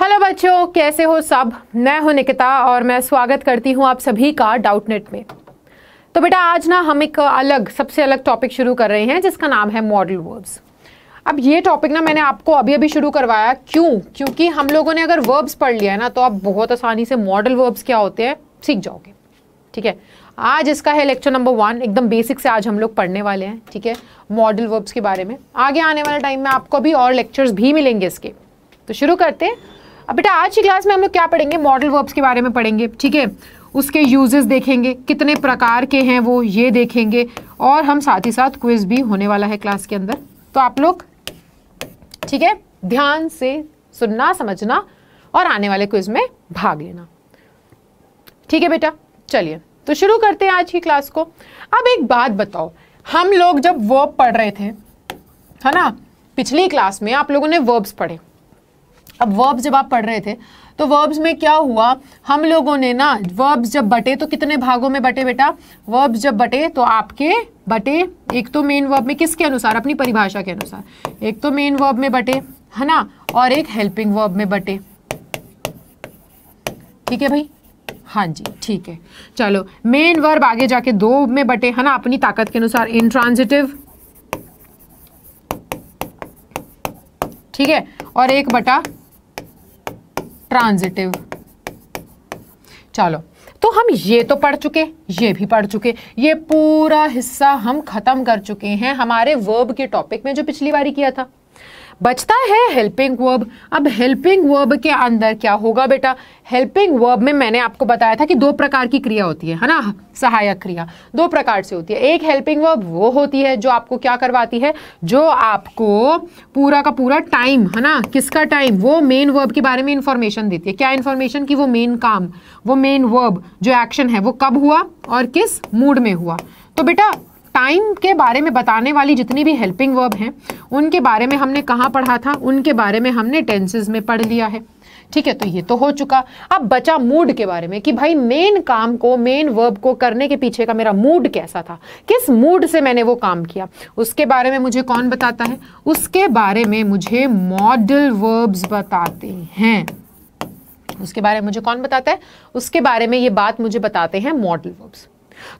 Hello बच्चों, कैसे हो सब? मैं हूँ निकिता और मैं स्वागत करती हूँ आप सभी का डाउट नेट में। तो बेटा, आज ना हम एक अलग, सबसे अलग टॉपिक शुरू कर रहे हैं, जिसका नाम है मॉडल वर्ब्स अब ये टॉपिक ना मैंने आपको अभी अभी शुरू करवाया। क्यों? क्योंकि हम लोगों ने अगर वर्ब्स पढ़ लिया है ना तो आप बहुत आसानी से मॉडल वर्ब्स क्या होते हैं, सीख जाओगे। ठीक है? आज इसका है लेक्चर नंबर वन एकदम बेसिक से आज हम लोग पढ़ने वाले हैं। ठीक है? मॉडल वर्ब्स के बारे में। आगे आने वाले टाइम में आपको भी और लेक्चर्स भी मिलेंगे इसके। तो शुरू करते हैं। अब बेटा, आज की क्लास में हम लोग क्या पढ़ेंगे? मॉडल वर्ब्स के बारे में पढ़ेंगे, ठीक है? उसके यूजेस देखेंगे, कितने प्रकार के हैं वो, ये देखेंगे, और हम साथ ही साथ क्विज भी होने वाला है क्लास के अंदर। तो आप लोग, ठीक है? ध्यान से सुनना, समझना, और आने वाले क्विज में भाग लेना। ठीक है बेटा? चलिए तो शुरू करते हैं आज की क्लास को। अब एक बात बताओ, हम लोग जब वर्ब पढ़ रहे थे, है ना? पिछली क्लास में आप लोगों ने वर्ब्स पढ़े। अब वर्ब्स जब आप पढ़ रहे थे तो वर्ब्स में क्या हुआ? हम लोगों ने ना वर्ब्स जब बटे तो कितने भागों में बटे बेटा? वर्ब्स जब बटे तो आपके बटे, एक तो मेन वर्ब में किसके अनुसार? अपनी परिभाषा के अनुसार। एक तो मेन वर्ब में बटे, है ना? और एक हेल्पिंग वर्ब में बटे। ठीक है भाई? हाँ जी, ठीक है। चलो मेन वर्ब आगे जाके दो में बटे, है ना? अपनी ताकत के अनुसार इंट्रांजिटिव ठीक है? और एक बटा ट्रांजिटिव चलो तो हम ये तो पढ़ चुके, ये भी पढ़ चुके, ये पूरा हिस्सा हम खत्म कर चुके हैं हमारे वर्ब के टॉपिक में जो पिछली बारी किया था। बचता है हेल्पिंग वर्ब अब हेल्पिंग वर्ब के अंदर क्या होगा बेटा? हेल्पिंग वर्ब में मैंने आपको बताया था कि दो प्रकार की क्रिया होती है है ना? सहायक क्रिया दो प्रकार से होती है। एक हेल्पिंग वर्ब वो होती है जो आपको क्या करवाती है? जो आपको पूरा का पूरा टाइम है ना? किसका टाइम वो मेन वर्ब के बारे में इंफॉर्मेशन देती है। क्या इंफॉर्मेशन की वो मेन काम, वो मेन वर्ब जो एक्शन है वो कब हुआ और किस मूड में हुआ? तो बेटा टाइम के बारे में बताने वाली जितनी भी हेल्पिंग वर्ब हैं, उनके बारे में हमने कहाँ पढ़ा था, उनके बारे में हमने टेंसेस में पढ़ लिया है। ठीक है तो ये तो हो चुका। अब बचा मूड के बारे में कि भाई मेन काम को मेन वर्ब को करने के पीछे का मेरा मूड कैसा था। किस मूड से मैंने वो काम किया? उसके बारे में मुझे कौन बताता है? उसके बारे में मुझे मॉडल वर्ब्स बताते हैं। उसके बारे में मुझे कौन बताता है? उसके बारे में ये बात मुझे बताते हैं मॉडल वर्ब्स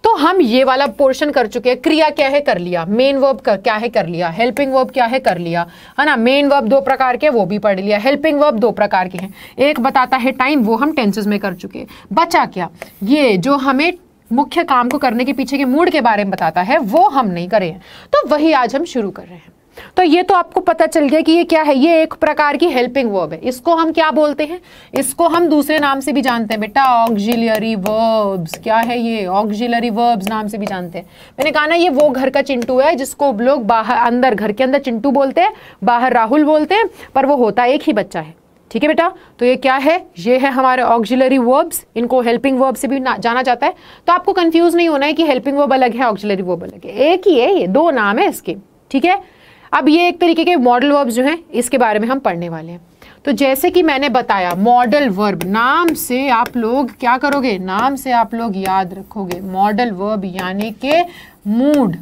तो हम ये वाला पोर्शन कर चुके हैं। क्रिया क्या है? कर लिया। मेन वर्ब क्या है? कर लिया। हेल्पिंग वर्ब क्या है? कर लिया। है ना? मेन वर्ब दो प्रकार के वो भी पढ़ लिया। हेल्पिंग वर्ब दो प्रकार के हैं। एक बताता है टाइम वो हम टेंसेस में कर चुके बचा क्या? ये जो हमें मुख्य काम को करने के पीछे के मूड के बारे में बताता है, वो हम नहीं करें तो वही आज हम शुरू कर रहे हैं। तो ये तो आपको पता चल गया कि ये क्या है? ये एक प्रकार की हेल्पिंग वर्ब है। इसको हम क्या बोलते हैं? इसको हम दूसरे नाम से भी जानते हैं। बेटा ऑक्जिलरी वर्ब्स क्या है ये? ऑक्जिलरी वर्ब्स नाम से भी जानते हैं। मैंने कहा ना, ये वो घर का चिंटू है जिसको लोग बाहर, अंदर, घर के अंदर चिंटू बोलते हैं, बाहर राहुल बोलते हैं, पर वो होता एक ही बच्चा है। ठीक है बेटा? तो ये क्या है? ये है हमारे ऑक्जिलरी वर्ब्स इनको हेल्पिंग वर्ब से भी जाना जाता है। तो आपको कंफ्यूज नहीं होना है कि हेल्पिंग वर्ब अलग है ऑक्जिलरी वर्ब अलग है। एक ही है ये, दो नाम है इसके। ठीक है? अब ये एक तरीके के मॉडल वर्ब जो हैं, इसके बारे में हम पढ़ने वाले हैं। तो जैसे कि मैंने बताया मॉडल वर्ब नाम से आप लोग क्या करोगे? नाम से आप लोग याद रखोगे। मॉडल वर्ब यानी के मूड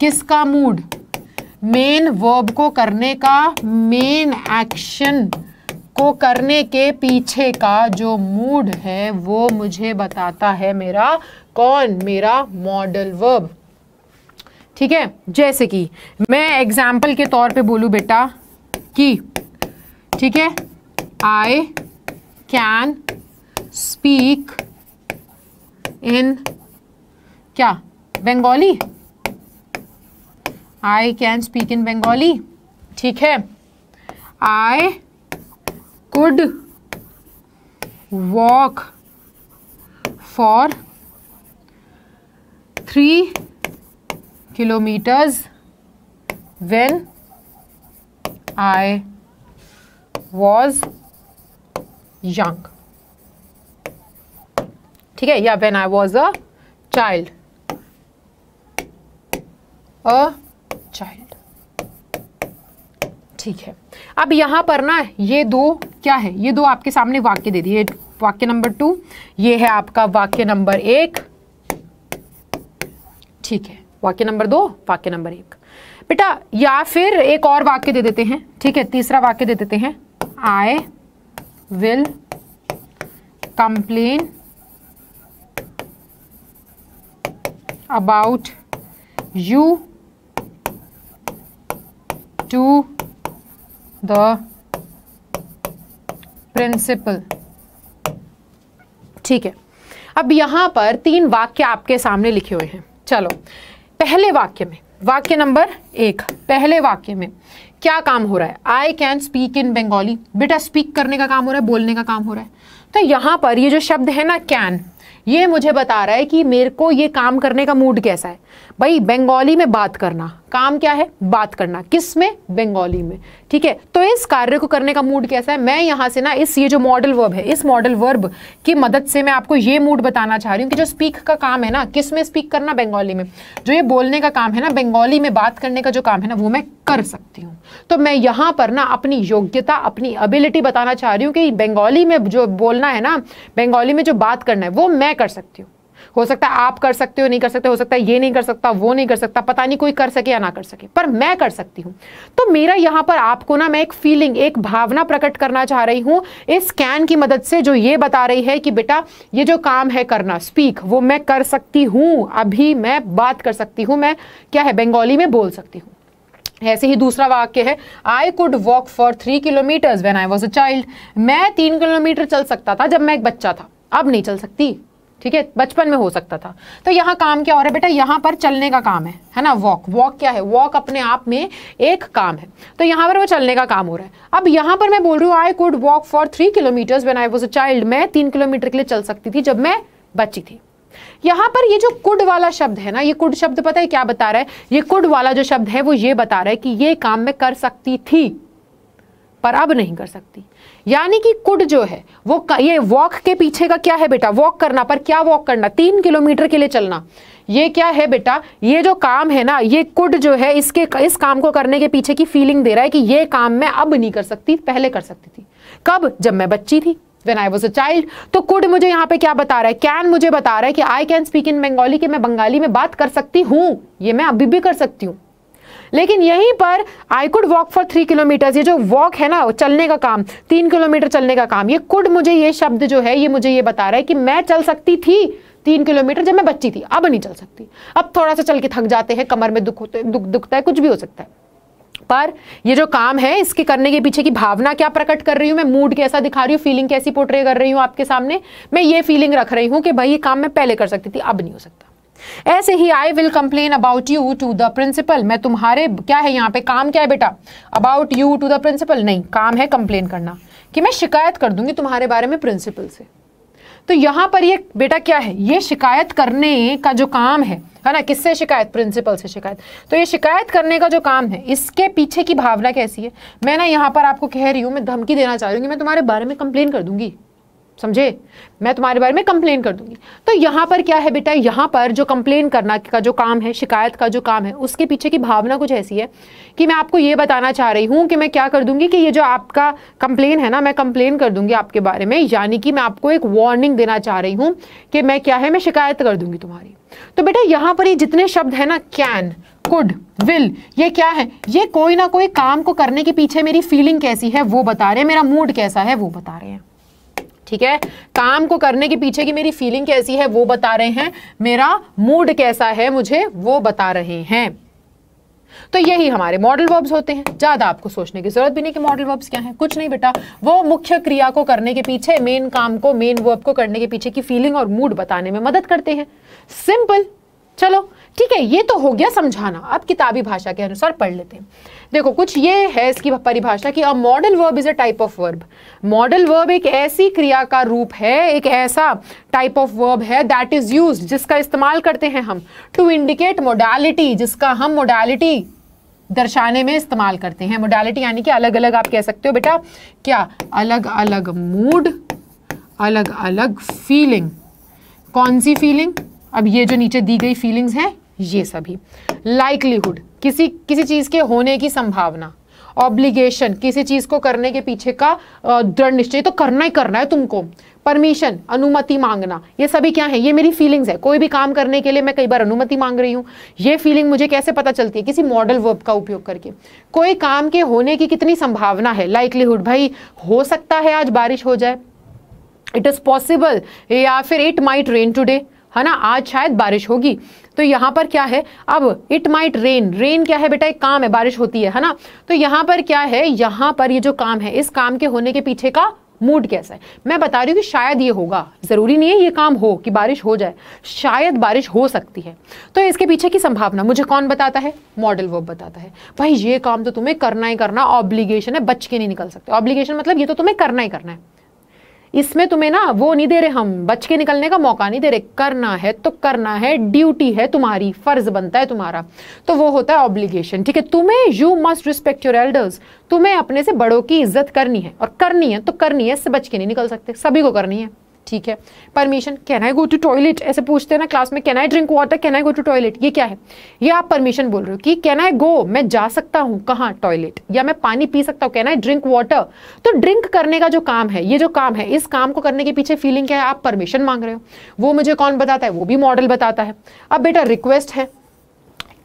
किसका मूड मेन वर्ब को करने का मेन एक्शन को करने के पीछे का जो मूड है, वो मुझे बताता है मेरा कौन? मेरा मॉडल वर्ब ठीक है? जैसे कि, मैं एग्ज़ाम्पल के तौर पे बोलूँ बेटा कि, ठीक है? आई कैन स्पीक इन क्या? Bengali I can speak in Bengali ठीक है? I could walk for three kilometers when I was young. ठीक है या when I was a child. A child. ठीक है अब यहाँ पर ना ये दो क्या है ये दो आपके सामने वाक्य दे दिए वाक्य नंबर टू ये है आपका वाक्य नंबर एक ठीक है वाक्य नंबर दो, वाक्य नंबर एक। बेटा, या फिर एक और वाक्य दे देते हैं, ठीक है? तीसरा वाक्य दे देते हैं। I will complain about you to the principal ठीक है? अब यहाँ पर तीन वाक्य आपके सामने लिखे हुए हैं। चलो पहले वाक्य में, वाक्य नंबर एक, पहले वाक्य में क्या काम हो रहा है? I can speak in Bengali बेटा स्पीक करने का काम हो रहा है, बोलने का काम हो रहा है। तो यहाँ पर ये जो शब्द है ना कैन ये मुझे बता रहा है कि मेरे को ये काम करने का मूड कैसा है। भाई बंगाली में बात करना, काम क्या है? बात करना। किसमें? बंगाली में। ठीक है? तो इस कार्य को करने का मूड कैसा है? मैं यहाँ से ना इस, ये जो मॉडल वर्ब है, इस मॉडल वर्ब की मदद से मैं आपको ये मूड बताना चाह रही हूँ कि जो स्पीक का काम है ना, किसमें स्पीक करना? बंगाली में। जो ये बोलने का काम है ना बंगाली में बात करने का जो काम है ना, वो मैं कर सकती हूँ। तो मैं यहाँ पर ना अपनी योग्यता, अपनी एबिलिटी बताना चाह रही हूँ कि बंगाली में जो बोलना है ना बंगाली में जो बात करना है, वो मैं कर सकती हूँ। हो सकता है आप कर सकते हो, नहीं कर सकते, हो सकता है ये नहीं कर सकता, वो नहीं कर सकता, पता नहीं कोई कर सके या ना कर सके, पर मैं कर सकती हूँ। तो मेरा यहाँ पर आपको ना मैं एक फीलिंग एक भावना प्रकट करना चाह रही हूँ, इस स्कैन की मदद से जो ये बता रही है कि बेटा ये जो काम है करना स्पीक वो मैं कर सकती हूँ, अभी मैं बात कर सकती हूँ, मैं क्या है, बंगाली में बोल सकती हूँ। ऐसे ही दूसरा वाक्य है I could walk for three kilometers when I was a child मैं तीन किलोमीटर चल सकता था जब मैं एक बच्चा था, अब नहीं चल सकती। ठीक है? बचपन में हो सकता था। तो यहाँ काम क्या हो रहा है बेटा? यहाँ पर चलने का काम है। है ना? वॉक वॉक क्या है? वॉक अपने आप में एक काम है। तो यहाँ पर वो चलने का काम हो रहा है। अब यहाँ पर मैं बोल रही हूँ I could walk for three kilometers when I was a child मैं तीन किलोमीटर के लिए चल सकती थी जब मैं बच्ची थी। यहाँ पर ये जो कुड वाला शब्द है ना, ये कुड शब्द पता है क्या बता रहा है? ये कुड वाला जो शब्द है, वो ये बता रहा है कि ये काम मैं कर सकती थी, पर अब नहीं कर सकती। यानी कि कुड जो है, वो ये वॉक के पीछे का क्या है बेटा? वॉक करना, पर क्या वॉक करना? तीन किलोमीटर के लिए चलना। ये क्या है बेटा? ये जो काम है ना, ये कुड जो है, इसके इस काम को करने के पीछे की फीलिंग दे रहा है कि ये काम मैं अब नहीं कर सकती, पहले कर सकती थी। कब? जब मैं बच्ची थी when I was a child तो कुड मुझे यहाँ पे क्या बता रहा है? कैन मुझे बता रहा है कि I can speak in Bengali कि मैं बंगाली में बात कर सकती हूँ। ये मैं अभी भी कर सकती हूँ। लेकिन यहीं पर I could walk for three kilometers ये जो वॉक है ना, चलने का काम, तीन किलोमीटर चलने का काम, ये कुड मुझे ये शब्द जो है, ये मुझे ये बता रहा है कि मैं चल सकती थी तीन किलोमीटर जब मैं बच्ची थी, अब नहीं चल सकती। अब थोड़ा सा चल के थक जाते हैं, कमर में दुख होते, दुख दुखता है, कुछ भी हो सकता है। पर ये जो काम है, इसके करने के पीछे की भावना क्या प्रकट कर रही हूँ? मैं मूड कैसा दिखा रही हूँ? फीलिंग कैसी पोर्ट्रे कर रही हूँ आपके सामने? मैं ये फीलिंग रख रही हूँ कि भाई ये काम मैं पहले कर सकती थी, अब नहीं हो सकता। ऐसे ही I will complain about you to the principal मैं तुम्हारे क्या है यहाँ पे? काम क्या है बेटा? About you to the principal नहीं, काम है कंप्लेन करना। कि मैं शिकायत कर दूँगी तुम्हारे बारे में प्रिंसिपल से। तो यहाँ पर ये बेटा क्या है? ये शिकायत करने का जो काम है है ना? किससे शिकायत? प्रिंसिपल से शिकायत। तो ये शिकायत करने का जो काम है, इसके पीछे की भावना कैसी है? मैं ना यहाँ पर आपको कह रही हूँ, मैं धमकी देना चाह रही हूँ मैं तुम्हारे बारे में कंप्लेन कर दूँगी। समझे? मैं तुम्हारे बारे में कंप्लेन कर दूँगी। तो यहाँ पर क्या है बेटा? यहाँ पर जो कंप्लेन करना का जो काम है, शिकायत का जो काम है, उसके पीछे की भावना कुछ ऐसी है कि मैं आपको ये बताना चाह रही हूँ कि मैं क्या कर दूँगी कि ये जो आपका कंप्लेन है ना, मैं कंप्लेन कर दूँगी आपके बारे में, यानी कि मैं आपको एक वार्निंग देना चाह रही हूँ कि मैं क्या है, मैं शिकायत कर दूँगी तुम्हारी। तो बेटा, यहाँ पर ये जितने शब्द है ना कैन कुड विल ये क्या है? ये कोई ना कोई काम को करने के पीछे मेरी फीलिंग कैसी है, वो बता रहे हैं, मेरा मूड कैसा है, वो बता रहे हैं। ठीक है? काम को करने के पीछे की मेरी फीलिंग कैसी है, वो बता रहे हैं। मेरा मूड कैसा है, मुझे वो बता रहे हैं। तो यही हमारे मॉडल वर्ब्स होते हैं। ज़्यादा आपको सोचने की ज़रूरत भी नहीं कि मॉडल वर्ब्स क्या है। कुछ नहीं बेटा। वो मुख्य क्रिया को करने के पीछे मेन काम को मेन वर्ब को करने के पीछे की फीलिंग और मूड बताने में मदद करते हैं। सिंपल चलो, ठीक है, ये तो हो गया समझाना। अब किताबी भाषा के अनुसार पढ़ लेते हैं। देखो, कुछ ये है इसकी परिभाषा कि a model verb is a type of verb model verb एक ऐसी क्रिया का रूप है, एक ऐसा टाइप ऑफ़ वर्ब है दैट इज़ यूज़ जिसका इस्तेमाल करते हैं हम टू इंडिकेट मोडालिटी जिसका हम मोडालिटी दर्शाने में इस्तेमाल करते हैं। मोडालिटी यानी कि अलग अलग आप कह सकते हो बेटा, क्या? अलग अलग मूड अलग अलग फीलिंग कौन सी फीलिंग अब ये जो नीचे दी गई फीलिंग्स हैं, ये सभी। लाइकलीहुड किसी किसी चीज़ के होने की संभावना ऑब्लिगेशन किसी चीज़ को करने के पीछे का दृढ़ निश्चय तो करना ही करना है तुमको। परमिशन अनुमति मांगना, ये सभी क्या है? ये मेरी फीलिंग्स है। कोई भी काम करने के लिए मैं कई बार अनुमति मांग रही हूँ। ये फीलिंग मुझे कैसे पता चलती है? किसी मॉडल वर्ब का उपयोग करके। कोई काम के होने की कितनी संभावना है? लाइकलीहुड भाई, हो सकता है आज बारिश हो जाए। इट इज़ पॉसिबल या फिर इट माइट रेन टूडे है ना? आज शायद बारिश होगी। तो यहाँ पर क्या है? अब इट माइट रेन रेन क्या है बेटा? एक काम है, बारिश होती है है ना? तो यहाँ पर क्या है? यहाँ पर ये जो काम है, इस काम के होने के पीछे का मूड कैसा है? मैं बता रही हूँ कि शायद ये होगा। ज़रूरी नहीं है ये काम हो, कि बारिश हो जाए। शायद बारिश हो सकती है। तो इसके पीछे की संभावना मुझे कौन बताता है? मॉडल वर्ब बताता है। भाई, ये काम तो तुम्हें करना ही करना ऑब्लिगेशन है, बच के नहीं निकल सकते। ऑब्लिगेशन मतलब ये तो तुम्हें करना ही करना है। इसमें तुम्हें ना वो नहीं दे रहे हम। बच के निकलने का मौका नहीं दे रहे। करना है तो करना है। ड्यूटी है तुम्हारी। फ़र्ज़ बनता है तुम्हारा। तो वो होता है ऑब्लिगेशन ठीक है? तुम्हें you must respect your elders तुम्हें अपने से बड़ों की इज़्ज़त करनी है। और करनी है तो करनी है। इससे बच के नहीं निकल सकते। सभी को करनी है। ठीक है? Permission can I go to toilet ऐसे पूछते हैं ना क्लास में can I drink water can I go to toilet ये क्या है? ये आप परमिशन बोल रहे हो कि कैन आई गो मैं जा सकता हूँ। कहाँ? टॉयलेट या मैं पानी पी सकता हूँ। कैन आई ड्रिंक वाटर तो ड्रिंक करने का जो काम है, ये जो काम है, इस काम को करने के पीछे फीलिंग क्या है? आप परमिशन मांग रहे हो। वो मुझे कौन बताता है? वो भी मॉडल बताता है। अब बेटा रिक्वेस्ट है।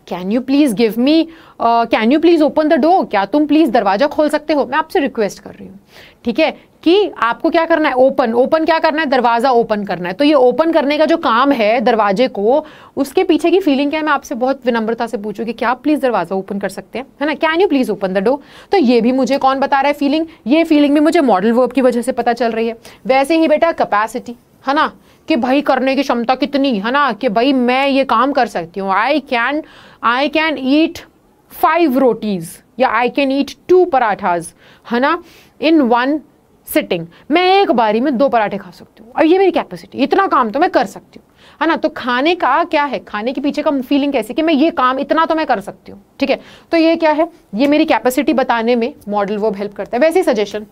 Can you please give me can you please open the door क्या तुम प्लीज़ दरवाज़ा खोल सकते हो? मैं आपसे रिक्वेस्ट कर रही हूँ। ठीक है, कि आपको क्या करना है? ओपन ओपन क्या करना है? दरवाज़ा ओपन करना है। तो ये ओपन करने का जो काम है दरवाजे को, उसके पीछे की फीलिंग क्या है? मैं आपसे बहुत विनम्रता से पूछूँ कि क्या आप प्लीज़ दरवाज़ा ओपन कर सकते हैं? है ना? Can you please open the door तो ये भी मुझे कौन बता रहा है फीलिंग ये फीलिंग भी मुझे मॉडल वर्ब की वजह से पता चल रही है। वैसे ही बेटा कैपेसिटी है ना? कि भाई करने की क्षमता कितनी, है ना? कि भाई मैं ये काम कर सकती हूँ। I can I can eat five rotis. या I can eat two parathas है ना? इन वन सिटिंग मैं एक बारी में दो पराठे खा सकती हूँ। और ये मेरी कैपेसिटी इतना काम तो मैं कर सकती हूँ। है ना? तो खाने का क्या है? खाने के पीछे का फीलिंग कैसी कि मैं ये काम, इतना तो मैं कर सकती हूँ। ठीक है? तो ये क्या है? ये मेरी कैपेसिटी बताने में मॉडल वो हेल्प करता है। वैसे सजेशन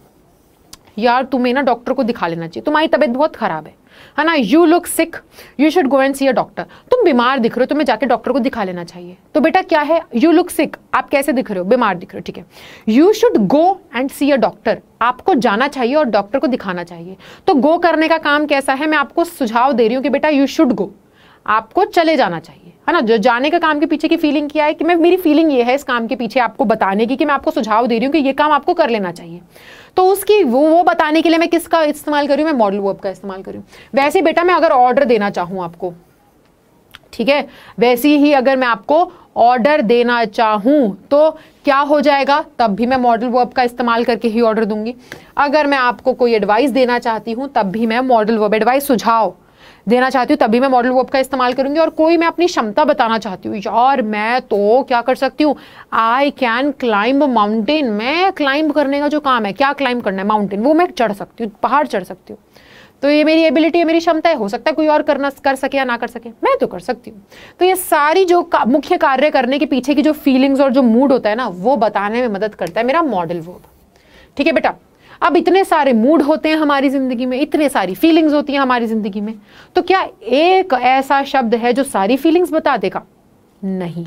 यार तुम्हें ना डॉक्टर को दिखा लेना चाहिए। तुम्हारी तबीयत बहुत खराब है। है ना? You look sick you should go and see a doctor तुम बीमार दिख रहे हो, तुम्हें जाके डॉक्टर को दिखा लेना चाहिए। तो बेटा क्या है? यू लुक सिक आप कैसे दिख रहे हो? बीमार दिख रहे हो, ठीक है? You should go and see a doctor आपको जाना चाहिए और डॉक्टर को दिखाना चाहिए। तो गो करने का काम कैसा है? मैं आपको सुझाव दे रही हूँ कि बेटा यू शुड गो आपको चले जाना चाहिए। है ना? जो जाने का काम के पीछे की फीलिंग क्या है कि मैं, मेरी फीलिंग ये है इस काम के पीछे आपको बताने की कि मैं आपको सुझाव दे रही हूँ कि ये काम आपको कर लेना चाहिए। तो उसकी वो वो बताने के लिए मैं किसका इस्तेमाल करूँ मैं मॉडल वर्ब का इस्तेमाल करूँ वैसे बेटा, मैं अगर ऑर्डर देना चाहूँ आपको, ठीक है? वैसे ही अगर मैं आपको ऑर्डर देना चाहूँ तो क्या हो जाएगा? तब भी मैं मॉडल वर्ब का इस्तेमाल करके ही ऑर्डर दूँगी। अगर मैं आपको कोई एडवाइस देना चाहती हूँ, तब भी मैं मॉडल वर्ब एडवाइस सुझाव देना चाहती हूँ तभी मैं मॉडल वर्ब का इस्तेमाल करूँगी और कोई मैं अपनी क्षमता बताना चाहती हूँ। यार मैं तो क्या कर सकती हूँ? आई कैन क्लाइंब माउंटेन मैं क्लाइंब करने का जो काम है क्या क्लाइंब करना है? माउंटेन वो मैं चढ़ सकती हूँ पहाड़ चढ़ सकती हूँ। तो ये मेरी एबिलिटी है मेरी क्षमता है हो सकता है कोई और करना कर सके या ना कर सके मैं तो कर सकती हूँ। तो ये सारी जो का, मुख्य कार्य करने के पीछे की जो फीलिंग्स और जो मूड होता है ना वो बताने में मदद करता है मेरा मॉडल वर्ब ठीक है बेटा? अब इतने सारे मूड होते हैं हमारी ज़िंदगी में, इतने सारी फीलिंग्स होती हैं हमारी ज़िंदगी में तो क्या एक ऐसा शब्द है जो सारी फीलिंग्स बता देगा? नहीं।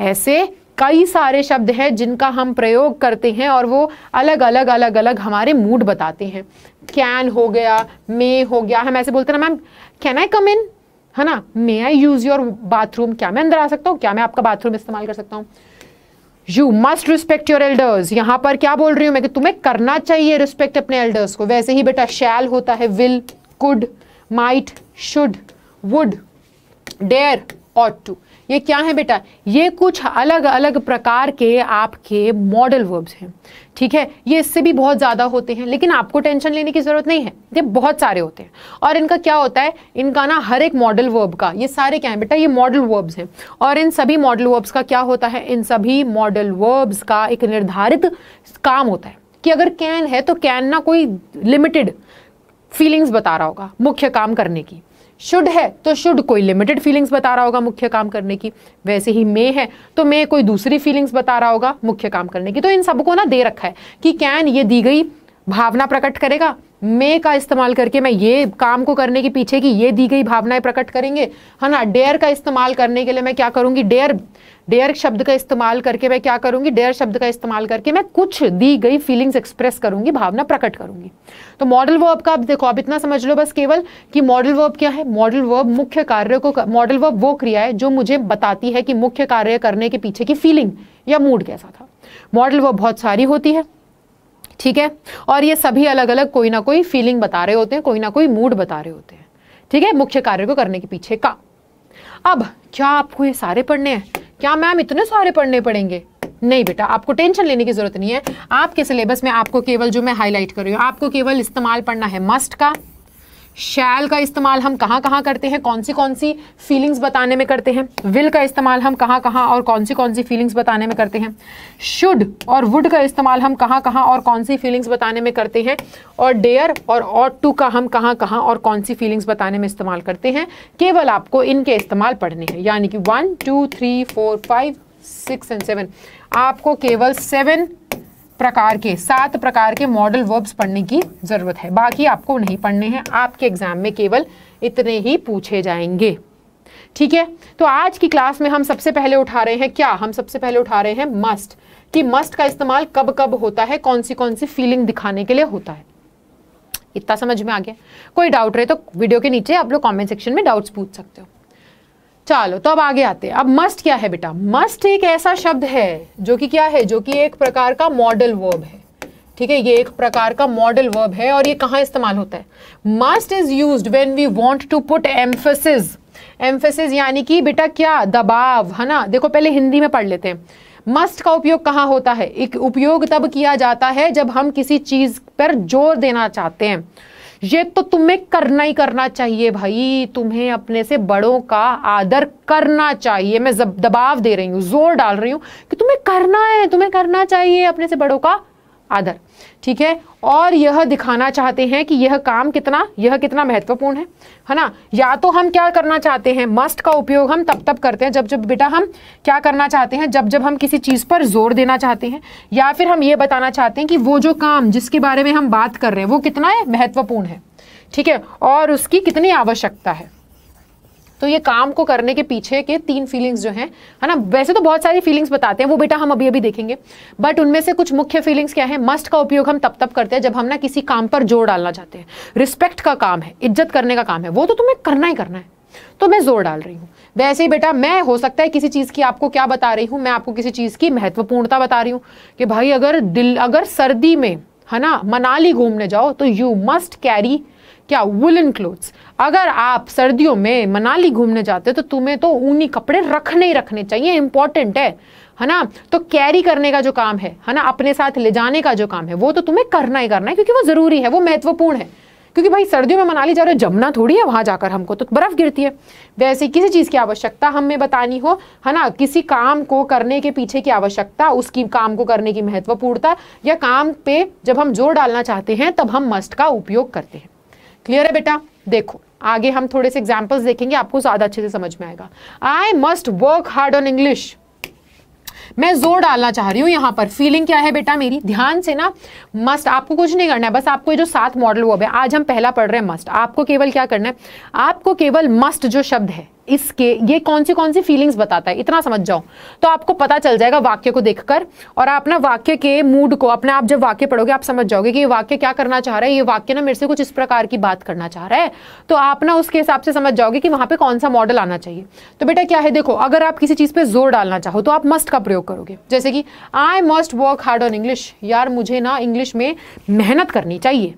ऐसे कई सारे शब्द हैं जिनका हम प्रयोग करते हैं और वो अलग अलग अलग अलग हमारे मूड बताते हैं। कैन हो गया मे हो गया, हम ऐसे बोलते ना, ma'am can I come in है ना? May I use your bathroom क्या मैं अंदर आ सकता हूँ? क्या मैं आपका बाथरूम इस्तेमाल कर सकता हूँ? You must respect your elders यहाँ पर क्या बोल रही हूँ मैं कि तुम्हें करना चाहिए रिस्पेक्ट अपने एल्डर्स को। वैसे ही बेटा शैल होता है will could might should would dare ought to ये क्या है बेटा? ये कुछ अलग अलग प्रकार के आपके मॉडल वर्ब्स हैं। ठीक है? ये इससे भी बहुत ज़्यादा होते हैं, लेकिन आपको टेंशन लेने की ज़रूरत नहीं है। ये बहुत सारे होते हैं। और इनका क्या होता है? इनका ना हर एक मॉडल वर्ब का, ये सारे क्या है बेटा? ये मॉडल वर्ब्स हैं। और इन सभी मॉडल वर्ब्स का क्या होता है? इन सभी मॉडल वर्ब्स का एक निर्धारित काम होता है कि अगर कैन है तो कैन ना कोई लिमिटेड फीलिंग्स बता रहा होगा, मुख्य काम करने की। शुड है तो शुड कोई लिमिटेड फीलिंग्स बता रहा होगा मुख्य काम करने की। वैसे ही मे है तो मे कोई दूसरी फीलिंग्स बता रहा होगा मुख्य काम करने की। तो इन सबको ना दे रखा है कि कैन ये दी गई भावना प्रकट करेगा? मे का इस्तेमाल करके मैं ये काम को करने के पीछे की ये दी गई भावनाएँ प्रकट करेंगे। है ना, डेयर का इस्तेमाल करने के लिए मैं क्या करूँगी? डेयर डेयर शब्द का इस्तेमाल करके मैं क्या करूँगी? डेयर शब्द का इस्तेमाल करके मैं कुछ दी गई फीलिंग्स एक्सप्रेस करूँगी, भावना प्रकट करूँगी। तो मॉडल वर्ब का आप देखो, आप इतना समझ लो बस केवल कि मॉडल वर्ब क्या है? मॉडल वर्ब मुख्य कार्य को मॉडल वर्ब वो क्रिया है जो मुझे बताती है कि मुख्य कार्य करने के पीछे की फीलिंग या मूड कैसा था। मॉडल वर्ब बहुत सारी होती है। ठीक है? और ये सभी अलग अलग कोई ना कोई फीलिंग बता रहे होते हैं, कोई ना कोई मूड बता रहे होते हैं। ठीक है? मुख्य कार्य को करने के पीछे का। अब, क्या आपको ये सारे पढ़ने हैं? क्या मैम इतने सारे पढ़ने पड़ेंगे? नहीं बेटा, आपको टेंशन लेने की ज़रूरत नहीं है। आपके सिलेबस में आपको केवल जो मैं हाईलाइट कर रही हूँ, आपको केवल इस्तेमाल पढ़ना है मस्ट का। शैल का इस्तेमाल हम कहाँ कहाँ करते हैं कौन सी कौन सी फीलिंग्स बताने में करते हैं विल का इस्तेमाल हम कहाँ कहाँ और कौन सी कौन सी फीलिंग्स बताने में करते हैं शुड और वुड का इस्तेमाल हम कहाँ कहाँ और कौन सी फीलिंग्स बताने में करते हैं, और डेयर और ऑट टू का हम कहाँ कहाँ और कौन सी फीलिंग्स बताने में इस्तेमाल करते हैं, केवल आपको इनके इस्तेमाल पढ़ने हैं, यानी कि one two three four five six and seven आपको केवल सेवन प्रकार के, सात प्रकार के मॉडल वर्ब्स पढ़ने की ज़रूरत है। बाकी आपको नहीं पढ़ने हैं। आपके एग्ज़ाम में केवल इतने ही पूछे जाएँगे। ठीक है? तो आज की क्लास में हम सबसे पहले उठा रहे हैं क्या? हम सबसे पहले उठा रहे हैं मस्ट कि मस्ट का इस्तेमाल कब कब होता है? कौन सी कौन सी फीलिंग दिखाने के लिए होता है? इतना समझ में आ गया? कोई डाउट रहे तो वीडियो के नीचे आप लोग कमेंट सेक्शन में डाउट्स पूछ सकते हो। चलो तो अब आगे आते हैं। अब मस्ट क्या है बेटा? मस्ट एक ऐसा शब्द है जो कि क्या है? जो कि एक प्रकार का मॉडल वर्ब है। ठीक है, ये एक प्रकार का मॉडल वर्ब है और ये कहाँ इस्तेमाल होता है? Must is use when we want to put emphasis emphasis यानी कि बेटा क्या? दबाव, है ना? देखो, पहले हिंदी में पढ़ लेते हैं। मस्ट का उपयोग कहाँ होता है? एक उपयोग तब किया जाता है जब हम किसी चीज़ पर ज़ोर देना चाहते हैं। ये तो तुम्हें करना ही करना चाहिए भाई। तुम्हें अपने से बड़ों का आदर करना चाहिए। मैं दबाव दे रही हूँ, ज़ोर डाल रही हूँ कि तुम्हें करना है, तुम्हें करना चाहिए अपने से बड़ों का। आदर। ठीक है? और यह दिखाना चाहते हैं कि यह काम कितना, यह कितना महत्वपूर्ण है है ना? या तो हम क्या करना चाहते हैं? मस्ट का उपयोग हम तब तब करते हैं, जब जब बेटा हम क्या करना चाहते हैं? जब जब हम किसी चीज़ पर ज़ोर देना चाहते हैं, या फिर हम ये बताना चाहते हैं कि वो जो काम जिसके बारे में हम बात कर रहे हैं, वो कितना है? महत्वपूर्ण है। ठीक है? और उसकी कितनी आवश्यकता है? तो ये काम को करने के पीछे के तीन फीलिंग्स जो हैं, है ना? वैसे तो बहुत सारी फीलिंग्स बताते हैं, वो बेटा हम अभी अभी देखेंगे। बट उनमें से कुछ मुख्य फीलिंग्स क्या है? मस्ट का उपयोग हम तब तब करते हैं जब हम ना किसी काम पर ज़ोर डालना चाहते हैं। रिस्पेक्ट का काम है, इज़्ज़त करने का काम है, वो तो तुम्हें करना ही करना है। तो मैं ज़ोर डाल रही हूँ। वैसे ही बेटा, मैं, हो सकता है किसी चीज़ की आपको क्या बता रही हूँ, मैं आपको किसी चीज़ की महत्वपूर्णता बता रही हूँ कि भाई अगर दिल, अगर सर्दी में, है ना, मनाली घूमने जाओ तो यू मस्ट कैरी क्या वुलन क्लोथ्स अगर आप सर्दियों में मनाली घूमने जाते हो तो तुम्हें तो ऊनी कपड़े रखने ही रखने चाहिए इंपॉर्टेंट है है ना? तो कैरी करने का जो काम है है ना? अपने साथ ले जाने का जो काम है, वो तो तुम्हें करना ही करना है, क्योंकि वो ज़रूरी है, वो महत्वपूर्ण है। क्योंकि भाई, सर्दियों में मनाली जा रहे हो, जमना थोड़ी है वहाँ जाकर हमको तो बर्फ़ गिरती है। वैसे किसी चीज़ की आवश्यकता हमें बतानी हो, है ना? किसी काम को करने के पीछे की आवश्यकता, उसकी काम को करने की महत्वपूर्णता, या काम पे जब हम ज़ोर डालना चाहते हैं, तब हम मस्ट का उपयोग करते हैं। क्लियर है बेटा? देखो, आगे हम थोड़े से एग्जाम्पल्स देखेंगे, आपको ज़्यादा अच्छे से समझ में आएगा। I must work hard on English मैं ज़ोर डालना चाह रही हूँ यहाँ पर। फीलिंग क्या है बेटा मेरी? ध्यान से ना मस्ट आपको कुछ नहीं करना है, बस आपको ये जो सात मॉडल वो है। आज हम पहला पढ़ रहे हैं मस्ट आपको केवल क्या करना है? आपको केवल मस्ट जो शब्द है इसके, ये कौन सी कौन सी फीलिंग्स बताता है? इतना समझ जाओ। तो आपको पता चल जाएगा वाक्य को देखकर और आप ना वाक्य के मूड को, अपने आप जब वाक्य पढ़ोगे, आप समझ जाओगे कि ये वाक्य क्या करना चाह रहा है। ये वाक्य ना मेरे से कुछ इस प्रकार की बात करना चाह रहा है। तो आप ना उसके हिसाब से समझ जाओगे कि वहाँ पर कौन सा मॉडल आना चाहिए। तो बेटा क्या है? देखो, अगर आप किसी चीज़ पे ज़ोर डालना चाहो तो आप मस्ट का प्रयोग करोगे। जैसे कि I must work hard on English यार, मुझे ना इंग्लिश में मेहनत करनी चाहिए।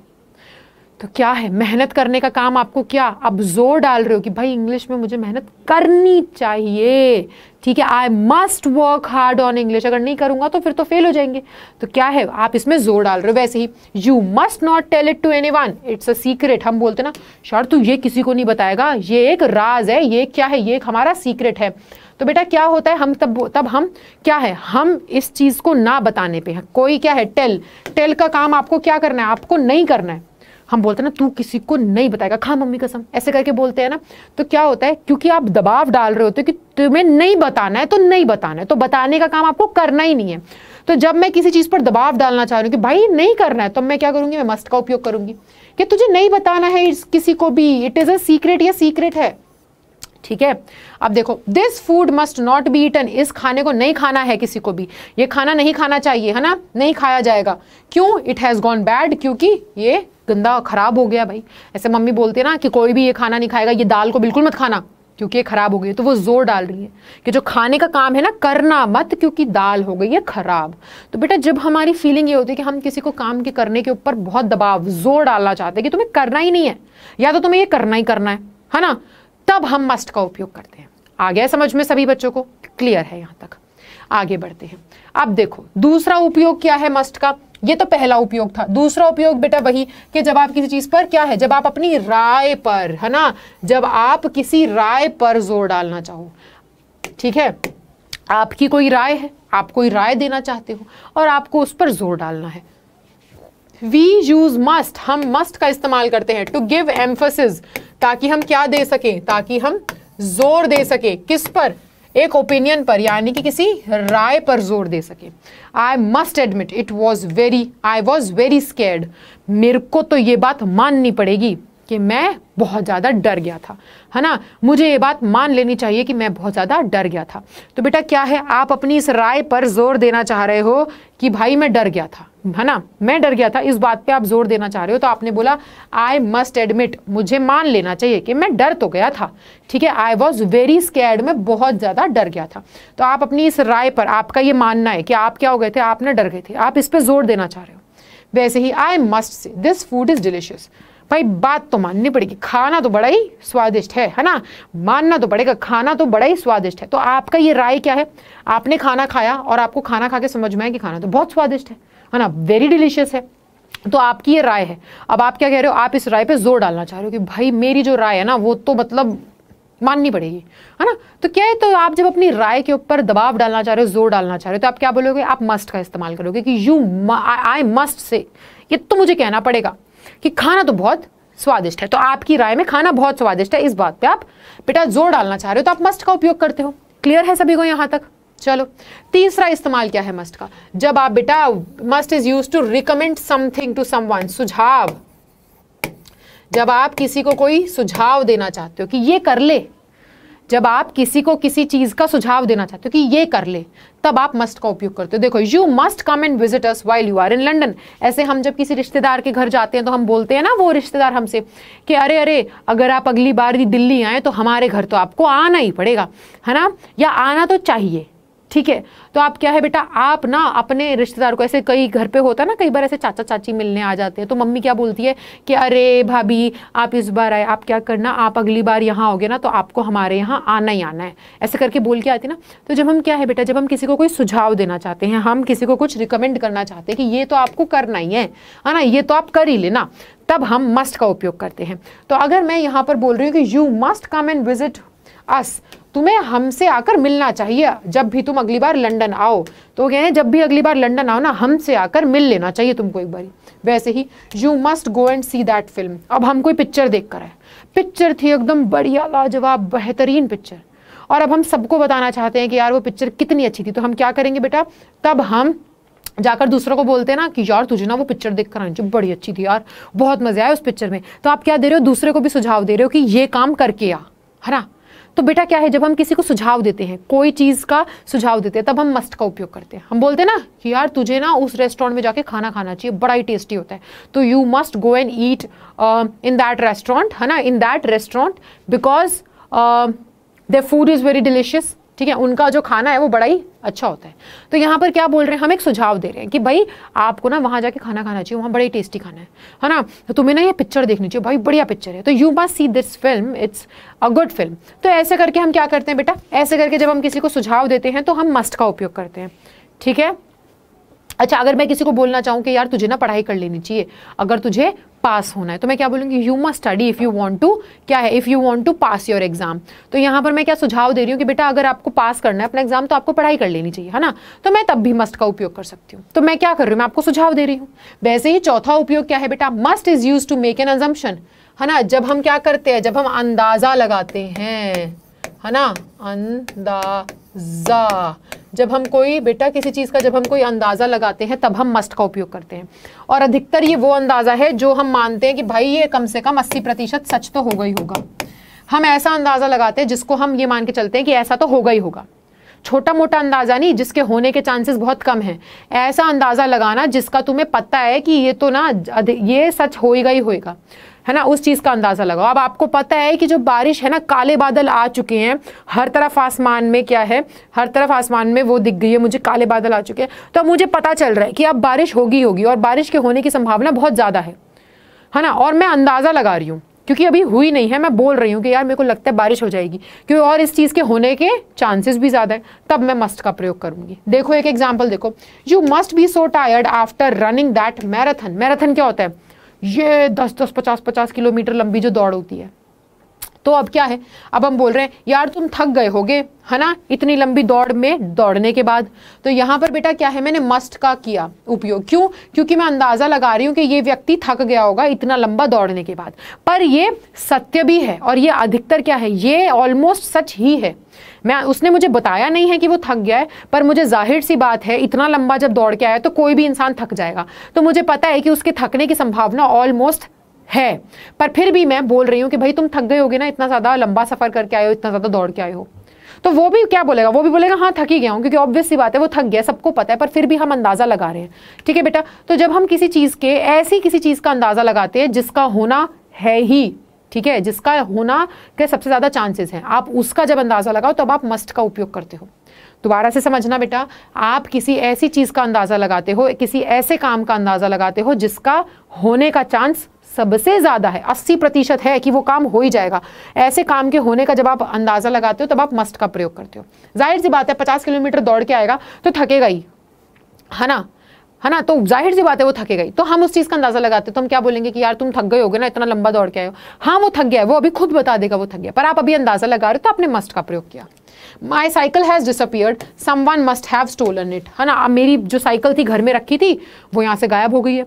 तो क्या है? मेहनत करने का काम आपको क्या? आप ज़ोर डाल रहे हो कि भाई इंग्लिश में मुझे मेहनत करनी चाहिए। ठीक है I must work hard on English अगर नहीं करूँगा तो फिर तो फेल हो जाएँगे। तो क्या है? आप इसमें ज़ोर डाल रहे हो वैसे ही। You must not tell it to anyone it's a secret हम बोलते ना। शर तू ये किसी को नहीं बताएगा। ये एक राज है। ये क्या है? ये एक हमारा सीक्रेट है। तो बेटा क्या होता है? हम तब तब हम क्या है? हम इस चीज़ को ना बताने पे कोई क्या है? टेल टेल का काम आपको क्या करना है? आपको नहीं करना है। हम बोलते हैं ना, तू किसी को नहीं बताएगा। खा मम्मी कसम। ऐसे करके बोलते हैं ना तो क्या होता है, क्योंकि आप दबाव डाल रहे होते हो कि तुम्हें नहीं बताना है तो नहीं बताना है। तो बताने का काम आपको करना ही नहीं है। तो जब मैं किसी चीज़ पर दबाव डालना चाह रही हूँ कि, भाई, नहीं करना है तो मैं क्या करूँगी, मैं मस्ट का उपयोग करूँगी कि तुझे नहीं बताना है किसी को भी। इट इज़ अ सीक्रेट या सीक्रेट है। ठीक है? अब देखो this food must not be eaten इस खाने को नहीं खाना है किसी को भी। ये खाना नहीं खाना चाहिए, है ना? नहीं खाया जाएगा। क्यों? इट हैज़ गॉन बैड क्योंकि ये गंदा खराब हो गया भाई। ऐसे मम्मी बोलती है ना कि कोई भी ये खाना नहीं खाएगा, ये दाल को बिल्कुल मत खाना, क्योंकि ये खराब हो गई तो वो ज़ोर डाल रही है कि जो खाने का काम है ना, करना मत, क्योंकि दाल हो गई है खराब। तो बेटा, जब हमारी फीलिंग ये होती है कि हम किसी को काम के करने के ऊपर बहुत दबाव, ज़ोर डालना चाहते हैं कि तुम्हें करना ही नहीं है, या तो तुम्हें ये करना ही करना है है ना? तब हम मस्ट का उपयोग करते हैं। आ गया समझ में सभी बच्चों को? क्लियर है यहाँ तक। आगे बढ़ते हैं। अब देखो, दूसरा उपयोग क्या है मस्ट का? ये तो पहला उपयोग था। दूसरा उपयोग बेटा वही कि जब आप किसी चीज़ पर क्या है, जब आप अपनी राय पर, है ना? जब आप किसी राय पर ज़ोर डालना चाहो, ठीक है? आपकी कोई राय है, आप कोई राय देना चाहते हो और आपको उस पर ज़ोर डालना है। वी यूज़ मस्ट हम मस्ट का इस्तेमाल करते हैं टू गिव एम्फोसिस ताकि हम क्या दे सकें, ताकि हम ज़ोर दे सके। किस पर? एक ओपिनियन पर, यानी कि किसी राय पर ज़ोर दे सके। I must admit it was very I was very scared मेरे को तो ये बात माननी पड़ेगी कि मैं बहुत ज़्यादा डर गया था। है ना? मुझे ये बात मान लेनी चाहिए कि मैं बहुत ज़्यादा डर गया था। तो बेटा, क्या है? आप अपनी इस राय पर ज़ोर देना चाह रहे हो कि भाई, मैं डर गया था। है ना? मैं डर गया था, इस बात पे आप ज़ोर देना चाह रहे हो तो आपने बोला आई मस्ट एडमिट मुझे मान लेना चाहिए कि मैं डर तो गया था, ठीक है? आई वॉज़ वेरी स्कैर्ड में बहुत ज़्यादा डर गया था। तो आप अपनी इस राय पर, आपका ये मानना है कि आप क्या हो गए थे? आपने डर गए थे। आप इस पर ज़ोर देना चाह रहे हो। वैसे ही I must say this food is delicious भाई, बात तो माननी पड़ेगी। खाना तो बड़ा ही स्वादिष्ट है है ना? मानना तो पड़ेगा, खाना तो बड़ा ही स्वादिष्ट है। तो आपका ये राय क्या है? आपने खाना खाया और आपको खाना खा के समझ में आया कि खाना तो बहुत स्वादिष्ट है। है ना? वेरी डिलीशियस है। तो आपकी ये राय है। अब आप क्या कह रहे हो? आप इस राय पे ज़ोर डालना चाह रहे हो कि भाई मेरी जो राय है ना, वो तो मतलब माननी पड़ेगी, है ना? तो क्या है तो आप जब अपनी राय के ऊपर दबाव डालना चाह रहे हो, ज़ोर डालना चाह रहे हो तो आप क्या बोलोगे? आप मस्ट का इस्तेमाल करोगे कि यू आई मस्ट से ये तो मुझे कहना पड़ेगा कि खाना तो बहुत स्वादिष्ट है। तो आपकी राय में खाना बहुत स्वादिष्ट है। इस बात पे आप, बेटा ज़ोर डालना चाह रहे हो तो आप मस्ट का उपयोग करते हो। क्लियर है सभी को यहाँ तक? चलो, तीसरा इस्तेमाल क्या है मस्ट का? जब आप बेटा, must is use to recommend something to someone, सुझाव। जब आप किसी को कोई सुझाव देना चाहते हो कि ये कर ले, जब आप किसी को किसी चीज़ का सुझाव देना चाहते हो कि ये कर ले, तब आप मस्ट का उपयोग करते हो। देखो you must come and visit us while you are in London ऐसे हम जब किसी रिश्तेदार के घर जाते हैं तो हम बोलते हैं ना, वो रिश्तेदार हमसे कि अरे अरे, अगर आप अगली बार दिल्ली आए तो हमारे घर तो आपको आना ही पड़ेगा, है ना? या आना तो चाहिए। ठीक है? तो आप क्या है बेटा, आप ना अपने रिश्तेदार को, ऐसे कई घर पे होता है ना, कई बार ऐसे चाचा चाची मिलने आ जाते हैं तो मम्मी क्या बोलती है कि, अरे भाभी, आप इस बार आए, आप क्या करना, आप अगली बार यहाँ आओगे ना तो आपको हमारे यहाँ आना ही आना है। ऐसे करके बोल के आती ना। तो जब हम क्या है बेटा, जब हम किसी को कोई सुझाव देना चाहते हैं, हम किसी को कुछ रिकमेंड करना चाहते हैं कि ये तो आपको करना ही है है ना, ये तो आप कर ही लेना, तब हम मस्ट का उपयोग करते हैं। तो अगर मैं यहाँ पर बोल रही हूँ कि you must come and visit us, तुम्हें हमसे आकर मिलना चाहिए। जब भी तुम अगली बार लंदन आओ तो कह हैं, जब भी अगली बार लंदन आओ ना, हमसे आकर मिल लेना चाहिए तुमको एक बार। वैसे ही you must go and see that film अब हम कोई पिक्चर देख कर आए। पिक्चर थी एकदम बढ़िया, लाजवाब, बेहतरीन पिक्चर और अब हम सबको बताना चाहते हैं कि यार, वो पिक्चर कितनी अच्छी थी। तो हम क्या करेंगे बेटा? तब हम जाकर दूसरों को बोलते हैं ना कि, यार, तुझे ना वो पिक्चर देख कर आनी बड़ी अच्छी थी यार। बहुत मज़े आए उस पिक्चर में। तो आप क्या दे रहे हो? दूसरे को भी सुझाव दे रहे हो कि ये काम करके आ। है ना? तो बेटा क्या है, जब हम किसी को सुझाव देते हैं, कोई चीज़ का सुझाव देते हैं, तब हम मस्ट का उपयोग करते हैं। हम बोलते हैं ना कि यार, तुझे ना उस रेस्टोरेंट में जाके खाना खाना चाहिए, बड़ा ही टेस्टी होता है। तो you must go and eat in that restaurant है ना? In that restaurant because the food is very delicious ठीक है, उनका जो खाना है वो बड़ा ही अच्छा होता है। तो यहाँ पर क्या बोल रहे हैं, हम एक सुझाव दे रहे हैं कि भाई, आपको ना वहाँ जाके खाना खाना चाहिए, वहाँ बड़ा ही टेस्टी खाना है है ना? तो तुम्हें ना ये पिक्चर देखनी चाहिए, भाई, बढ़िया पिक्चर है। तो you must see this film it's a good film तो ऐसे करके हम क्या करते हैं बेटा? ऐसे करके जब हम किसी को सुझाव देते हैं तो हम मस्ट का उपयोग करते हैं, ठीक है? अच्छा अगर मैं किसी को बोलना चाहूँ कि यार, तुझे ना पढ़ाई कर लेनी चाहिए, अगर तुझे पास होना है। तो मैं क्या बोलूँगी you must study if you want to क्या है if you want to pass your exam तो यहाँ पर मैं क्या सुझाव दे रही हूँ कि बेटा, अगर आपको पास करना है अपना एग्ज़ाम तो आपको पढ़ाई कर लेनी चाहिए, है ना? तो मैं तब भी मस्ट का उपयोग कर सकती हूँ। तो मैं क्या कर रही हूँ, मैं आपको सुझाव दे रही हूँ। वैसे ही चौथा उपयोग क्या है बेटा must is use to make an assumption है ना? जब हम क्या करते हैं, जब हम अंदाज़ा लगाते हैं, है ना? अंदाज़ा जा। जब हम कोई बेटा किसी चीज़ का जब हम कोई अंदाज़ा लगाते हैं, तब हम मस्ट का उपयोग करते हैं। और अधिकतर ये वो अंदाज़ा है जो हम मानते हैं कि भाई ये कम से कम अस्सी प्रतिशत सच तो होगा ही होगा। हम ऐसा अंदाज़ा लगाते हैं जिसको हम ये मान के चलते हैं कि ऐसा तो होगा ही होगा। छोटा मोटा अंदाज़ा नहीं, जिसके होने के चांसेस बहुत कम हैं। ऐसा अंदाज़ा लगाना जिसका तुम्हें पता है कि ये तो ना ये सच होएगा ही होएगा। है ना, उस चीज़ का अंदाज़ा लगाओ। अब आपको पता है कि जो बारिश है ना, काले बादल आ चुके हैं। हर तरफ़ आसमान में क्या है? हर तरफ़ आसमान में वो दिख गई है, मुझे काले बादल आ चुके हैं। तो मुझे पता चल रहा है कि अब बारिश होगी होगी, और बारिश के होने की संभावना बहुत ज़्यादा है। है ना? और मैं अंदाज़ा लगा रही हूँ, क्योंकि अभी हुई नहीं है, मैं बोल रही हूँ कि यार, मेरे को लगता है बारिश हो जाएगी, क्योंकि और इस चीज़ के होने के चांसेस भी ज़्यादा है। तब मैं मस्ट का प्रयोग करूँगी। देखो, एक एग्ज़ाम्पल देखो। You must be so tired after running that marathon marathon क्या होता है? ये दस दस पचास पचास किलोमीटर लंबी जो दौड़ होती है। तो अब क्या है? अब हम बोल रहे हैं, यार, तुम थक गए होगे, है ना? इतनी लंबी दौड़ में दौड़ने के बाद। तो यहाँ पर बेटा क्या है? मैंने मस्ट का किया उपयोग। क्यों? क्योंकि मैं अंदाज़ा लगा रही हूँ कि ये व्यक्ति थक गया होगा इतना लंबा दौड़ने के बाद। पर ये सत्य भी है और ये अधिकतर क्या है? ये ऑलमोस्ट सच ही है। मैं, उसने मुझे बताया नहीं है कि वो थक गया है, पर मुझे ज़ाहिर सी बात है, इतना लंबा जब दौड़ के आया तो कोई भी इंसान थक जाएगा। तो मुझे पता है कि उसके थकने की संभावना ऑलमोस्ट है। पर फिर भी मैं बोल रही हूँ कि भाई तुम थक गए होगे ना, इतना ज़्यादा लंबा सफ़र करके आए हो, इतना ज़्यादा दौड़ के आए हो। तो वो भी क्या बोलेगा? वो भी बोलेगा हाँ थक गया हूँ, क्योंकि ऑब्वियस सी बात है, वो थक गया, सबको पता है, पर फिर भी हम अंदाज़ा लगा रहे हैं। ठीक है बेटा? तो जब हम किसी चीज़ के, ऐसी किसी चीज़ का अंदाज़ा लगाते हैं, जिसका होना है ही, ठीक है? जिसका होना के सबसे ज़्यादा चांसेस हैं। आप उसका जब अंदाज़ा लगाओ, तब आप मस्ट का उपयोग करते हो। दोबारा से समझना बेटा, आप किसी ऐसी चीज़ का अंदाज़ा लगाते हो, किसी ऐसे काम का अंदाज़ा लगाते हो, जिसका होने का चांस सबसे ज़्यादा है 80 प्रतिशत है कि वो काम हो ही जाएगा। ऐसे काम के होने का जब आप अंदाज़ा लगाते हो, तब आप मस्ट का प्रयोग करते हो। ज़ाहिर सी बात है 50 किलोमीटर दौड़ के आएगा तो थकेगा ही। है ना? है ना? तो ज़ाहिर सी बात है, वो थकेगा ही। तो हम उस चीज़ का अंदाज़ा लगाते तो हम क्या बोलेंगे कि यार, तुम थक गए होगे ना, इतना लंबा दौड़ के आए हो। हाँ वो थक गया है, वो अभी खुद बता देगा, वो थक गया पर आप अभी अंदाज़ा लगा रहे हो तो आपने मस्ट का प्रयोग किया। My cycle has disappeared someone must have stolen it है ना? मेरी जो साइकिल थी, घर में रखी थी, वो यहाँ से गायब हो गई है।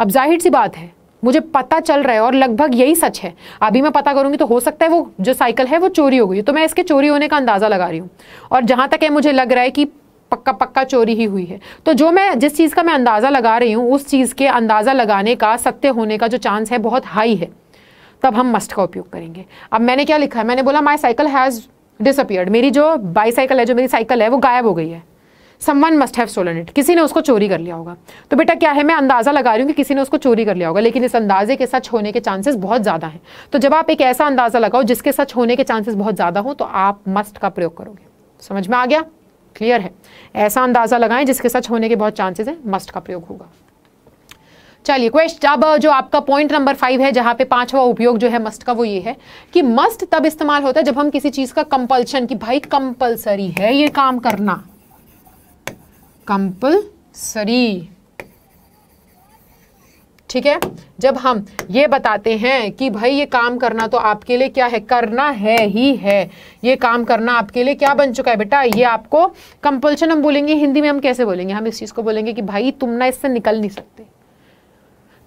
अब ज़ाहिर सी बात है मुझे पता चल रहा है और लगभग यही सच है। अभी मैं पता करूँगी तो हो सकता है वो जो साइकिल है वो चोरी हो गई तो मैं इसके चोरी होने का अंदाज़ा लगा रही हूँ। और जहाँ तक है, मुझे लग रहा है कि पक्का पक्का चोरी ही हुई है। तो जो मैं, जिस चीज़ का मैं अंदाज़ा लगा रही हूँ, उस चीज़ के अंदाज़ा लगाने का, सत्य होने का जो चांस है, बहुत हाई है। तब हम मस्ट का उपयोग करेंगे। अब मैंने क्या लिखा है? मैंने बोला माई साइकिल हैज़ डिसअपियर्ड मेरी जो बाईसाइकिल है, जो मेरी साइकिल है, वो गायब हो गई है। Someone must have stolen it किसी ने उसको चोरी कर लिया होगा। तो बेटा क्या है? मैं अंदाज़ा लगा रही हूँ कि किसी ने उसको चोरी कर लिया होगा, लेकिन इस अंदाजे के सच होने के चांसेस बहुत ज़्यादा हैं। तो जब आप एक ऐसा अंदाज़ा लगाओ जिसके सच होने के चांसेस बहुत ज़्यादा हो तो आप मस्ट का प्रयोग करोगे। समझ में आ गया? क्लियर है? ऐसा अंदाज़ा लगाएँ जिसके सच होने के बहुत चांसेस हैं मस्ट का प्रयोग होगा। चलिए क्वेश्चन अब जो आपका पॉइंट नंबर फाइव है, जहाँ पे पांचवा उपयोग जो है मस्ट का वो ये है कि मस्ट तब इस्तेमाल होता है जब हम किसी चीज़ का कंपल्शन कि भाई कंपलसरी है ये काम करना। कंपलसरी ठीक है? जब हम ये बताते हैं कि भाई ये काम करना तो आपके लिए क्या है? करना है ही है। ये काम करना आपके लिए क्या बन चुका है बेटा? ये आपको कंपल्शन हम बोलेंगे, हिंदी में हम कैसे बोलेंगे? हम इस चीज़ को बोलेंगे कि भाई तुम ना इससे निकल नहीं सकते।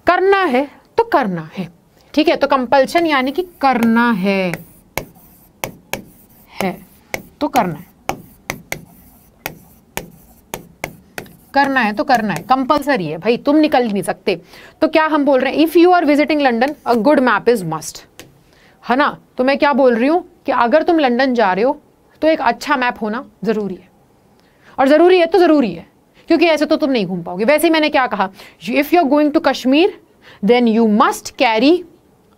करना है तो करना है। ठीक है? तो कंपल्शन यानी कि करना है। है। तो करना है। करना है तो करना है कंपलसरी है, भाई, तुम निकल नहीं सकते। तो क्या हम बोल रहे हैं if you are visiting London a good map is must है ना? तो मैं क्या बोल रही हूँ कि अगर तुम लंदन जा रहे हो तो एक अच्छा मैप होना ज़रूरी है। और ज़रूरी है तो ज़रूरी है, क्योंकि ऐसे तो तुम नहीं घूम पाओगे। वैसे ही मैंने क्या कहा if you are going to Kashmir then you must carry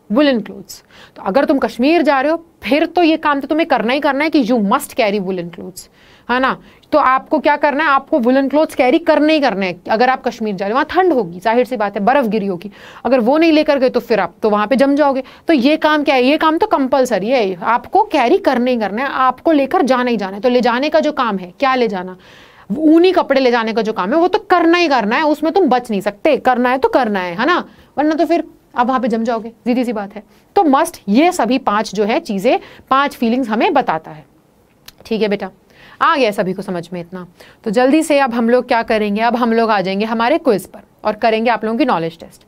woollen clothes तो अगर तुम कश्मीर जा रहे हो, फिर तो ये काम तो तुम्हें करना ही करना है कि you must carry woollen clothes है ना? तो आपको क्या करना है? आपको वुलन क्लोथ्स कैरी करने ही करने हैं। अगर आप कश्मीर जा रहे हो, वहाँ ठंड होगी, ज़ाहिर सी बात है बर्फ़ गिरी होगी। अगर वो नहीं लेकर गए तो फिर आप तो वहाँ पे जम जाओगे। तो ये काम क्या है? ये काम तो कंपलसरी है। आपको कैरी करने ही करना है। आपको लेकर जाना ही जाना है। तो ले जाने का जो काम है, क्या ले जाना? ऊनी कपड़े ले जाने का जो काम है, वो तो करना ही करना है। उसमें तुम बच नहीं सकते। करना है तो करना है है ना? वरना तो फिर आप वहाँ पे जम जाओगे। सीधी सी बात है। तो मस्ट ये सभी पाँच जो है चीज़ें, पाँच फीलिंग्स हमें बताता है। ठीक है बेटा? आ गया सभी को समझ में इतना। तो जल्दी से अब हम लोग क्या करेंगे? अब हम लोग आ जाएँगे हमारे क्विज पर और करेंगे आप लोगों की नॉलेज टेस्ट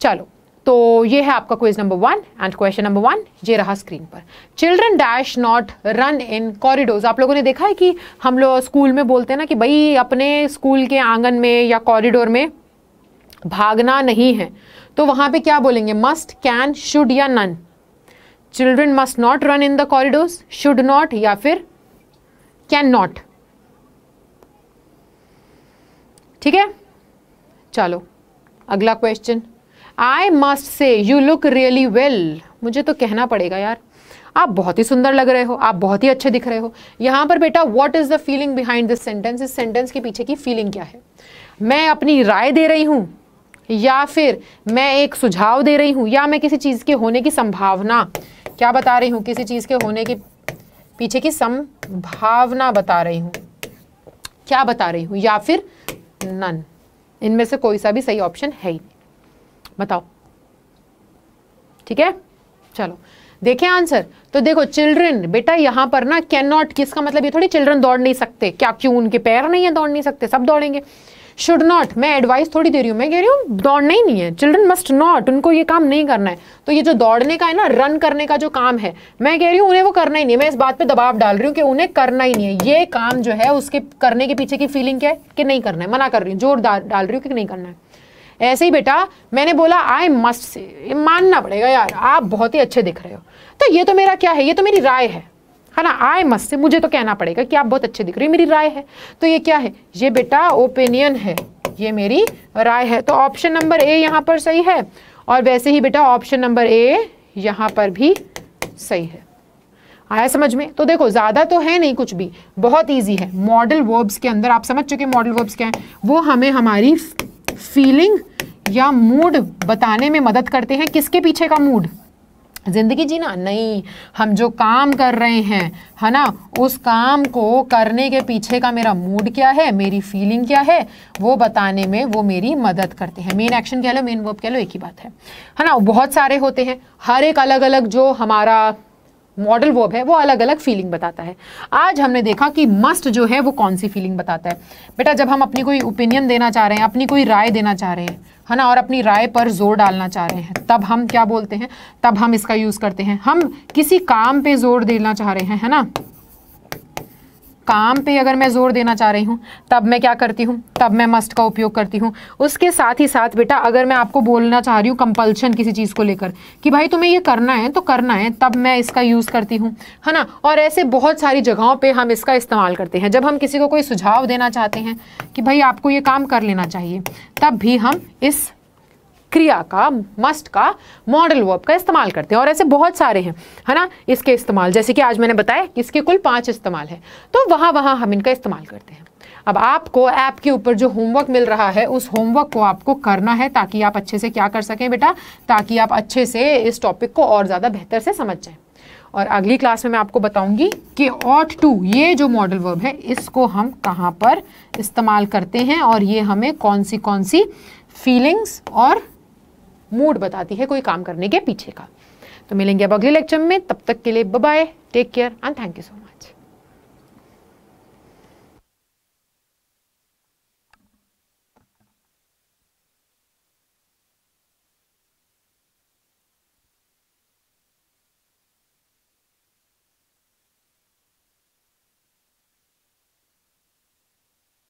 चलो तो ये है आपका question number one and question number one ये रहा स्क्रीन पर। Children dash not run in corridors आप लोगों ने देखा है कि हम लोग स्कूल में बोलते हैं ना कि भाई अपने स्कूल के आँगन में या कॉरिडोर में भागना नहीं है। तो वहाँ पे क्या बोलेंगे? मस्ट कैन शुड या none children must not run in the corridors should not या फिर कैन नॉट ठीक है? चलो, अगला question I must say you look really well मुझे तो कहना पड़ेगा यार। आप बहुत ही सुंदर लग रहे हो, आप बहुत ही अच्छे दिख रहे हो। यहाँ पर बेटा what is the feeling behind this sentence इस सेंटेंस के पीछे की फीलिंग क्या है? मैं अपनी राय दे रही हूँ, या फिर मैं एक सुझाव दे रही हूँ, या मैं किसी चीज़ के होने की संभावना? क्या बता रही हूँ? किसी चीज़ के होने की पीछे की संभावना बता रही हूँ। क्या बता रही हूँ? या फिर नन इनमें से कोई सा भी सही ऑप्शन है ही बताओ। ठीक है? चलो। देखें आंसर तो देखो चिल्ड्रन बेटा, यहाँ पर ना कैन नॉट किसका मतलब? ये थोड़ी चिल्ड्रन दौड़ नहीं सकते। क्या, क्यों? उनके पैर नहीं है, दौड़ नहीं सकते। सब दौड़ेंगे। शुड नॉट मैं एडवाइस थोड़ी दे रही हूँ। मैं कह रही हूँ, दौड़ना ही नहीं है। चिल्ड्रन मस्ट नॉट उनको ये काम नहीं करना है। तो ये जो दौड़ने का है ना रन करने का जो काम है, मैं कह रही हूँ, उन्हें वो करना ही नहीं है। मैं इस बात पे दबाव डाल रही हूँ कि उन्हें करना ही नहीं है। ये काम जो है, उसके करने के पीछे की फीलिंग क्या है? कि नहीं करना है। मना कर रही हूँ। ज़ोर डाल रही हूँ कि नहीं करना है। ऐसे ही बेटा, मैंने बोला आई मस्ट से मानना पड़ेगा यार। आप बहुत ही अच्छे दिख रहे हो। तो ये तो मेरा क्या है? ये तो मेरी राय है। है ना आई मस्ट से, मुझे तो कहना पड़ेगा कि आप बहुत अच्छे दिख रहे हो मेरी राय है। तो ये क्या है? ये बेटा ओपिनियन है, ये मेरी राय है। तो ऑप्शन नंबर ए यहाँ पर सही है और वैसे ही बेटा ऑप्शन नंबर ए यहाँ पर भी सही है। आया समझ में? तो देखो, ज़्यादा तो है नहीं कुछ भी, बहुत इजी है। मॉडल वर्ब्स के अंदर आप समझ चुके मॉडल वर्ब्स क्या हैं। वो हमें हमारी फीलिंग या मूड बताने में मदद करते हैं। किसके पीछे का मूड ज़िंदगी जीना? नहीं, हम जो काम कर रहे हैं, है ना? उस काम को करने के पीछे का मेरा मूड क्या है? मेरी फीलिंग क्या है? वो बताने में वो मेरी मदद करते हैं। मेन एक्शन कह लो मेन वर्ब कह लो, एक ही बात है। है ना? बहुत सारे होते हैं। हर एक अलग अलग जो हमारा मॉडल वर्ब है, वो अलग अलग फीलिंग बताता है। आज हमने देखा कि मस्ट जो है, वो कौन सी फीलिंग बताता है। बेटा, जब हम अपनी कोई ओपिनियन देना चाह रहे हैं, अपनी कोई राय देना चाह रहे हैं, है ना, और अपनी राय पर ज़ोर डालना चाह रहे हैं, तब हम क्या बोलते हैं? तब हम इसका यूज़ करते हैं। हम किसी काम पे ज़ोर देना चाह रहे हैं, है ना? काम पे अगर मैं ज़ोर देना चाह रही हूँ, तब मैं क्या करती हूँ? तब मैं मस्ट का उपयोग करती हूँ। उसके साथ ही साथ बेटा, अगर मैं आपको बोलना चाह रही हूँ कंपल्शन किसी चीज़ को लेकर, कि भाई तुम्हें ये करना है तो करना है, तब मैं इसका यूज़ करती हूँ। है ना? और ऐसे बहुत सारी जगहों पर हम इसका इस्तेमाल करते हैं। जब हम किसी को कोई सुझाव देना चाहते हैं, कि भाई आपको ये काम कर लेना चाहिए, तब भी हम इस क्रिया का, मस्ट का मॉडल वर्ब का इस्तेमाल करते हैं और ऐसे बहुत सारे हैं, है ना? इसके इस्तेमाल, जैसे कि आज मैंने बताया, इसके कुल पाँच इस्तेमाल है। तो वहाँ वहाँ हम इनका इस्तेमाल करते हैं। अब आपको ऐप के ऊपर जो होमवर्क मिल रहा है, उस होमवर्क को आपको करना है ताकि आप अच्छे से क्या कर सकें बेटा? ताकि आप अच्छे से इस टॉपिक को और ज़्यादा बेहतर से समझ जाएँ। और अगली क्लास में मैं आपको बताऊँगी कि ऑट टू ये जो मॉडल वर्ब है, इसको हम कहाँ पर इस्तेमाल करते हैं और ये हमें कौन सी कौन सी फीलिंग्स और मूड बताती है कोई काम करने के पीछे का। तो मिलेंगे अब अगले लेक्चर में, तब तक के लिए bye take care and thank you so much